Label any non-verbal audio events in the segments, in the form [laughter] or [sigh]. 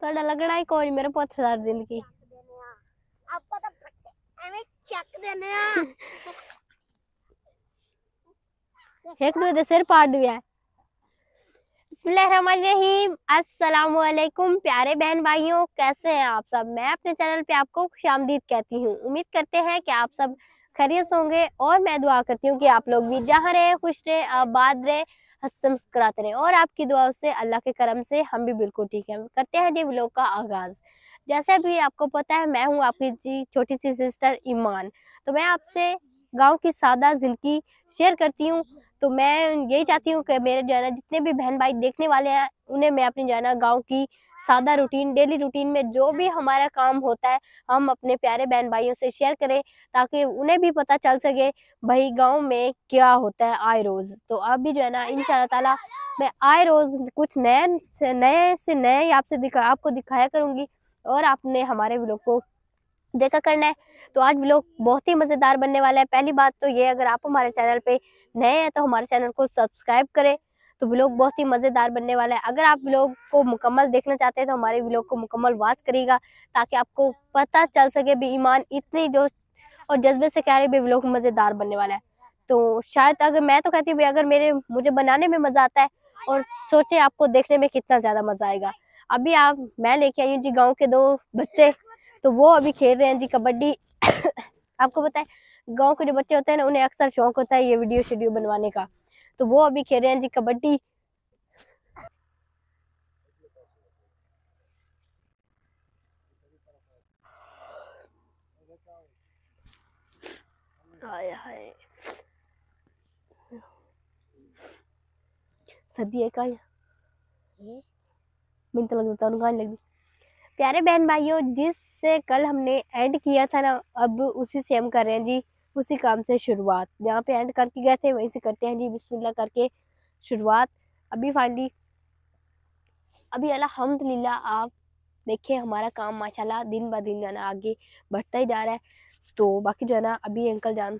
ਤੁਹਾਡਾ ਲੱਗਣਾ ਹੀ ਕੋਈ ਨੀ ਮੇਰੇ ਪੁੱਤ ਸਰਦਾਰ ਜ਼ਿੰਦਗੀ ਆਪਾਂ ਤਾਂ ਫੱਟੇ ਐਵੇਂ ਚੱਕ ਦਿੰਦੇ ਆ एक दूसरे ਦੇ ਸਿਰ ਪਾੜ दिया है बिस्मिल्लाहिर्रहमानिर्रहीम अस्सलाम वालेकुम प्यारे बहन भाइयों कैसे हैं आप सब मैं अपने चैनल पे आपको खुशामदीद कहती हूँ उम्मीद करते हैं कि आप सब खैरियत होंगे और मैं दुआ करती हूँ कि आप लोग भी जहाँ रहे खुश रहे आबाद रहे हंस मुस्कुराते रहे। और आपकी दुआओं से, अल्लाह के करम से हम भी बिल्कुल ठीक हैं। करते हैं जी व्लॉग का आगाज़। जैसे भी आपको पता है, मैं हूँ आपकी जी छोटी सी सिस्टर ईमान। तो मैं आपसे गाँव की सादा ज़िंदगी शेयर करती हूँ। तो मैं यही चाहती हूँ कि मेरे जो है ना जितने भी बहन भाई देखने वाले हैं, उन्हें मैं अपनी जो है ना गाँव की सादा रूटीन डेली रूटीन में जो भी हमारा काम होता है, हम अपने प्यारे बहन भाइयों से शेयर करें, ताकि उन्हें भी पता चल सके, भाई गाँव में क्या होता है आए रोज़। तो आप भी जो है ना इन ताला, मैं आए रोज़ कुछ नए से नए से नए आपसे दिखा, आपको दिखाया करूँगी, और आपने हमारे व्लॉग को देखा करना है। तो आज व्लॉग बहुत ही मज़ेदार बनने वाला है। पहली बात तो ये, अगर आप हमारे चैनल पे नए हैं तो हमारे चैनल को सब्सक्राइब करें तो व्लॉग बहुत ही मज़ेदार बनने वाला है। अगर आप व्लॉग को मुकम्मल देखना चाहते हैं तो हमारे व्लॉग को मुकम्मल वॉच करिएगा, ताकि आपको पता चल सके भी ईमान इतनी जो और जज्बे से कह रहे भी व्लॉग मज़ेदार बनने वाला है। तो शायद अगर मैं तो कहती हूँ अगर मेरे, मुझे बनाने में मज़ा आता है और सोचे आपको देखने में कितना ज़्यादा मज़ा आएगा। अभी आप, मैं लेके आई हूँ जी गाँव के दो बच्चे तो वो अभी खेल रहे हैं जी कबड्डी। [coughs] आपको पता है, गाँव के जो बच्चे होते हैं ना, उन्हें अक्सर शौक होता है ये वीडियो शेडियो बनवाने का। तो वो अभी खेल रहे हैं जी कबड्डी। हाय। सर्दी है का मिनट तो लग जाता है उनका लगी प्यारे बहन भाइयों जिससे कल हमने एंड किया था ना अब उसी से हम कर रहे हैं जी। उसी काम से शुरुआत। जहाँ पे एंड करके गए थे, वहीं से करते हैं जी, बिस्मिल्लाह करके शुरुआत। अभी फाइनली अभी अल्हम्दुलिल्लाह, आप देखिए हमारा काम, माशाल्लाह, दिन ब दिन जो है ना आगे बढ़ता ही जा रहा है। तो बाकी जो है ना, अभी अंकल जान,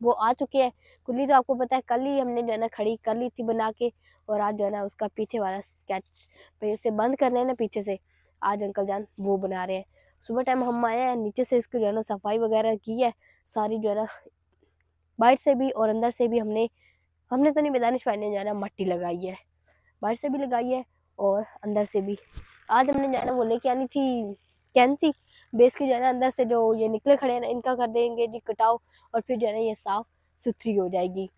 वो आ चुके हैं। कुल्ली तो आपको पता है, कल ही हमने जो है ना खड़ी कर ली थी बना के और आज जो है ना उसका पीछे वाला स्केच भाई उसे बंद करने हैं ना पीछे से। आज अंकल जान वो बना रहे हैं। सुबह टाइम हम आए हैं, नीचे से इसकी जो है ना सफ़ाई वगैरह की है, सारी जो है ना, बाहर से भी और अंदर से भी हमने हमने तो नहीं बेदानिश भाई ने जो है ना मट्टी लगाई है, बाहर से भी लगाई है और अंदर से भी। आज हमने जो है ना वो लेके आनी थी कैंसी बेस की जो है ना अंदर से जो ये निकले खड़े हैं ना, इनका कर देंगे जी कटाओ और फिर जो है ना ये साफ़ सुथरी हो जाएगी।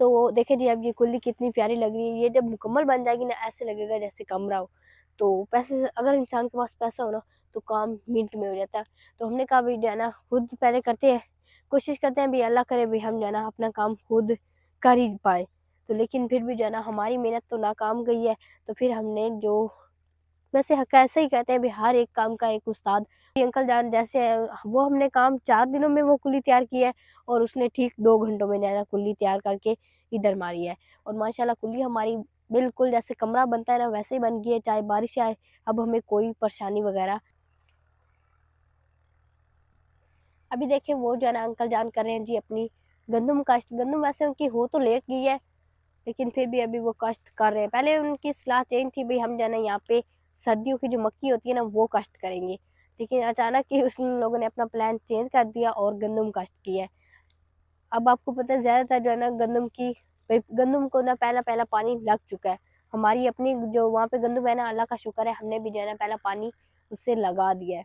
तो वो देखे जी, अब ये कुल्ली कितनी प्यारी लग रही है, ये जब मुकम्मल बन जाएगी ना, ऐसे लगेगा जैसे कमरा हो। तो पैसे अगर इंसान के पास पैसा हो ना तो काम मिनट में हो जाता है। तो हमने कहा, भाई जो है ना खुद पहले करते हैं। कोशिश करते हैं, भाई, अल्लाह करे, भाई, हम जो है ना अपना काम खुद कर ही पाए। तो लेकिन फिर भी जो है ना हमारी मेहनत तो नाकाम गई है। तो फिर हमने जो, वैसे कैसे ही कहते हैं, भाई, हर एक काम का एक उस्ताद अंकल जान जैसे वो हमने काम चार दिनों में वो कुल्ली तैयार की है और उसने ठीक दो घंटों में जो है ना कुल्ली तैयार करके इधर मारी है। और माशाल्लाह कुल्ली हमारी बिल्कुल, जैसे कमरा बनता है ना, वैसे ही बन गई है, चाहे बारिश आए, अब हमें कोई परेशानी वगैरह। अभी देखें वो जो है ना, अंकल जान कर रहे हैं जी अपनी गंदम काश्त। गंदम वैसे उनकी हो तो लेट गई है, लेकिन फिर भी अभी वो कष्ट कर रहे हैं। पहले उनकी सलाह चेंज थी, भाई हम जो है ना, यहाँ पे सर्दियों की जो मक्की होती है ना, वो कष्ट करेंगे। लेकिन अचानक ही उस लोगों ने अपना प्लान चेंज कर दिया और गंदम काश्त किया है। अब आपको पता है, ज़्यादातर जो है ना, गंदम की गंदम को ना पहला पहला पानी लग चुका है। हमारी अपनी जो वहाँ पे गंदम है ना, अल्लाह का शुक्र है, हमने भी जो है ना पहला पानी उससे लगा दिया है।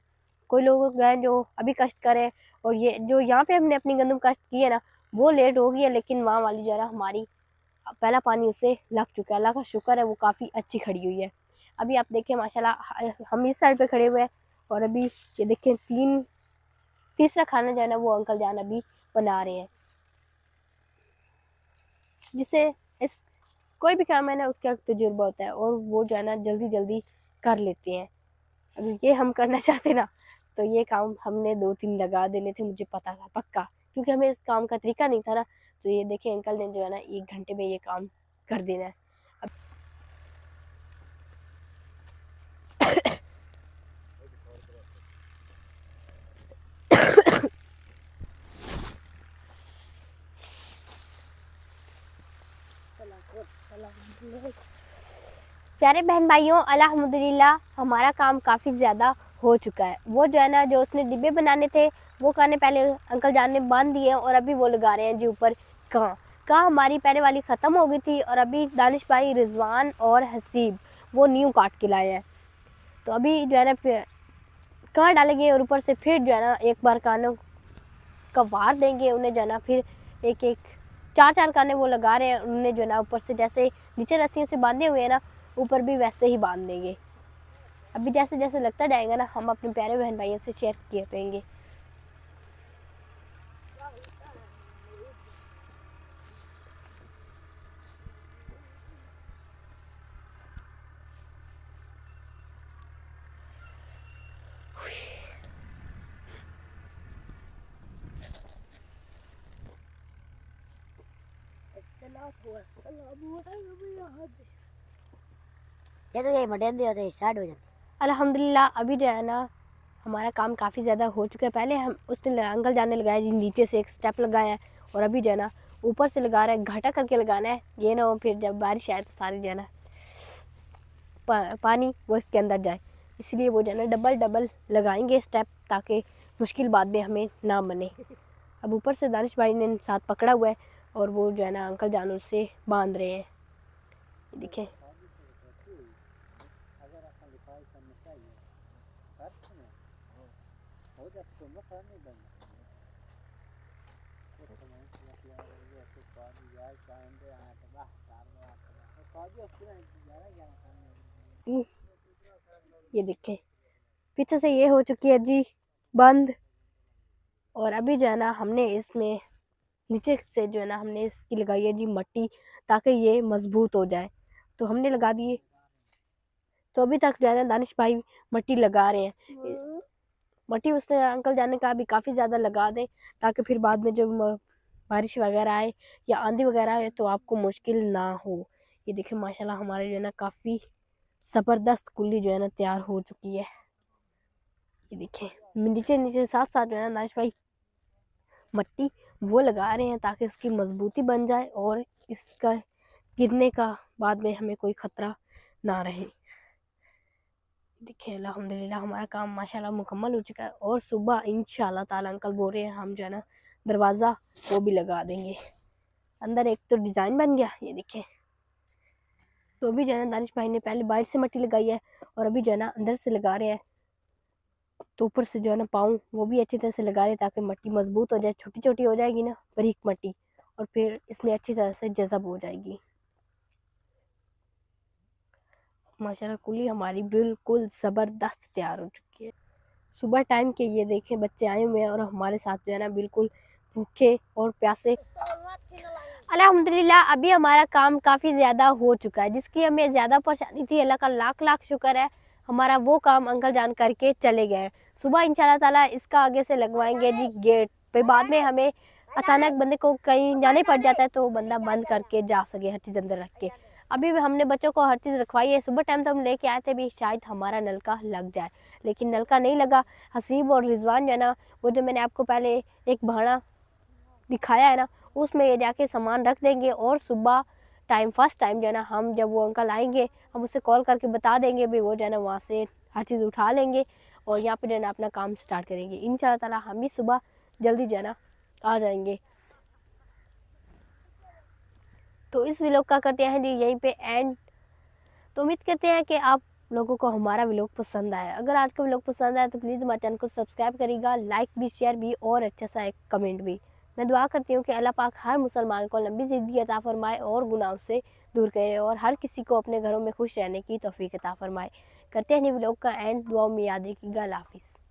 कोई लोग गए जो अभी कष्ट करें और ये जो यहाँ पे हमने अपनी गंदम कष्ट की है ना, वो लेट हो गई है, लेकिन वहाँ वाली जो है ना हमारी पहला पानी उससे लग चुका है। अल्लाह का शुक्र है, वो काफ़ी अच्छी खड़ी हुई है। अभी आप देखें माशाल्लाह हम इस साइड पे खड़े हुए हैं, और अभी ये देखें तीन, तीसरा खाना जो है ना, वो अंकल जान अभी बना रहे हैं। जिसे इस, कोई भी काम है ना, उसका तजुर्बा होता है और वो जो है ना जल्दी जल्दी कर लेते हैं। अगर ये हम करना [laughs] चाहते ना तो ये काम हमने दो तीन लगा देने थे, मुझे पता था पक्का, क्योंकि हमें इस काम का तरीका नहीं था ना। तो ये देखें अंकल ने जो है ना, एक घंटे में ये काम कर देना है अब प्यारे बहन भाइयों अल्हम्दुलिल्लाह हमारा काम काफ़ी ज़्यादा हो चुका है। वो जो है ना, जो उसने डिब्बे बनाने थे, वो खाने पहले अंकल जान ने बाँध दिए हैं और अभी वो लगा रहे हैं जी ऊपर कहाँ। कहाँ हमारी पहले वाली ख़त्म हो गई थी और अभी दानिश भाई, रिजवान और हसीब, वो न्यू काट के लाए हैं। तो अभी जो है ना कहाँ डालेंगे और ऊपर से फिर जो है ना, एक बार कानों का वार देंगे, उन्हें जो है ना, फिर एक एक चार चार काने वो लगा रहे हैं, उन्होंने जो है ना ऊपर से जैसे नीचे रस्सियों से बांधे हुए हैं ना, ऊपर भी वैसे ही बाँध देंगे। अभी जैसे जैसे लगता जाएगा ना, हम अपने प्यारे बहन भाइयों से शेयर किए रहेंगे। ये तो होते स्टार्ट हो जाते अल्हम्दुलिल्लाह अभी जो है ना हमारा काम काफ़ी ज़्यादा हो चुका है। पहले हम उसने अंकल जाने लगाया जी नीचे से एक स्टेप लगाया और अभी जो है ना ऊपर से लगा रहा है घाटा करके लगाना है। ये ना हो फिर जब बारिश आए तो सारे जो है ना पा, पानी वो इसके अंदर जाए। इसलिए वो जो है ना डबल डबल लगाएँगे स्टेप ताकि मुश्किल बाद में हमें ना बने। अब ऊपर से दानिश भाई ने साथ पकड़ा हुआ है और वो जो है ना अंकल जानवर से बाँध रहे हैं। देखें। ये देखें। पीछे से ये हो चुकी है जी, बंद। और अभी जो है ना हमने इसमें नीचे से जो है ना हमने इसकी लगाई है जी मट्टी ताकि ये मज़बूत हो जाए। तो हमने लगा दिए। तो अभी तक जो है ना दानिश भाई मट्टी लगा रहे हैं। मट्टी उसने अंकल जाने का अभी काफ़ी ज़्यादा लगा दें ताकि फिर बाद में जब बारिश वगैरह आए या आंधी वगैरह आए तो आपको मुश्किल ना हो। ये देखें माशाल्लाह हमारे जो है ना काफ़ी ज़बरदस्त कुल्ली जो है ना तैयार हो चुकी है। ये देखिए नीचे नीचे साथ साथ जो है ना दानिश भाई मट्टी वो लगा रहे हैं ताकि इसकी मजबूती बन जाए और इसका गिरने का बाद में हमें कोई ख़तरा ना रहे। देखिए, अल्हम्दुलिल्लाह हमारा काम माशाल्लाह मुकम्मल हो चुका है और सुबह इन ताला अंकल बोल रहे हैं, हम जो है ना, दरवाज़ा वो भी लगा देंगे। अंदर एक तो डिज़ाइन बन गया, ये देखिए। तो अभी जो है ना, दानिश भाई ने पहले बाहर से मट्टी लगाई है और अभी जो है ना, अंदर से लगा रहे हैं। तो ऊपर से जो है ना पाऊँ वो भी अच्छी तरह से लगा रहे ताकि मट्टी मज़बूत हो जाए छोटी छोटी हो जाएगी ना, बरीक मट्टी और फिर इसमें अच्छी तरह से जज़ब हो जाएगी। माशाल्लाह कुली हमारी बिल्कुल ज़बरदस्त तैयार हो चुकी है। सुबह टाइम के ये देखें, बच्चे आए हुए हैं और हमारे साथ जो है ना बिल्कुल भूखे और प्यासे। अल्हम्दुलिल्लाह, अभी हमारा काम काफ़ी ज़्यादा हो चुका है, जिसकी हमें ज़्यादा परेशानी थी, अल्लाह का लाख लाख शुक्र है, हमारा वो काम अंकल जान करके चले गए। सुबह इन ताला इसका आगे से लगवाएँगे जी गेट। पे बाद में हमें अचानक बंदे को कहीं जाने पड़ जाता है तो बंदा बंद करके जा सके हर चीज़ अंदर रख के। अभी भी हमने बच्चों को हर चीज़ रखवाई है। सुबह टाइम तो हम लेके आए थे भी शायद हमारा नलका लग जाए, लेकिन नलका नहीं लगा। हसीब और रिजवान जो है ना, वो जो मैंने आपको पहले एक भाड़ा दिखाया है ना, उसमें ये जाके सामान रख देंगे और सुबह टाइम फ़र्स्ट टाइम जो है ना, हम जब वो अंकल आएँगे, हम उससे कॉल करके बता देंगे भाई वो जो है ना, वहाँ से हर चीज़ उठा लेंगे और यहाँ पर जो है ना, अपना काम स्टार्ट करेंगे। इन ताला, हम भी सुबह जल्दी जो है ना, आ जाएँगे। तो इस व्लॉग का करते हैं जी, यहीं पे एंड तो उम्मीद करते हैं कि आप लोगों को हमारा व्लॉग पसंद आया। अगर आज का व्लॉग पसंद आया तो प्लीज़ हमारे चैनल को सब्सक्राइब करिएगा लाइक भी शेयर भी और अच्छा सा एक कमेंट भी। मैं दुआ करती हूँ कि अल्लाह पाक हर मुसलमान को लंबी ज़िंदगी अता फरमाए और गुनाहों से दूर करे और हर किसी को अपने घरों में खुश रहने की तोफ़ी अता फरमाए। करते हैं व्लॉग का एंड दुआ में याद रखिएगा। हाफिज़।